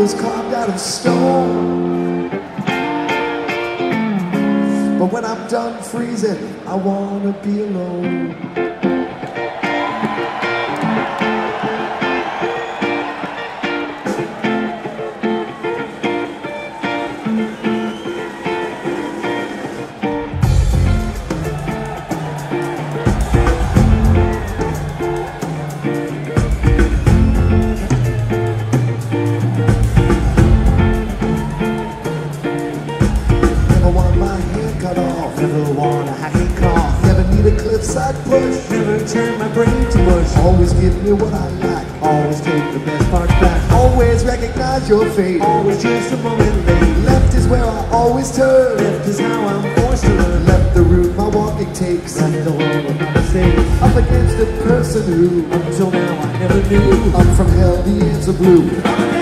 was carved out of stone. But when I'm done freezing, I wanna be alone. Me what I like. Always take the best part back. Always recognize your fate. Always just a moment late. Left is where I always turn. Left is how I'm forced to learn. Left the route my walking takes. Left alone with my mistakes. Up against a person who, Until now I never knew. I'm from hell, the ends are blue.